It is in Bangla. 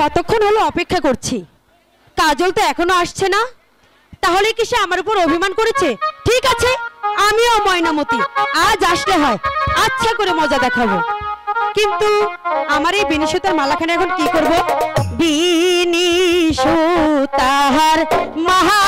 কতক্ষণ হলো অপেক্ষা করছি? কাজল তো এখনও আসছে না। তাহলে কি সে আমার উপর অভিমান করেছে? ঠিক আছে, আমিও ময়নামতি, আজ আসলে হয় আচ্ছা করে মজা দেখাবো। কিন্তু আমার এই বিনিসুতার মালাখানে এখন কি করব? বিনিসুতাহার মহা